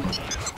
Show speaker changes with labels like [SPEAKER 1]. [SPEAKER 1] そう。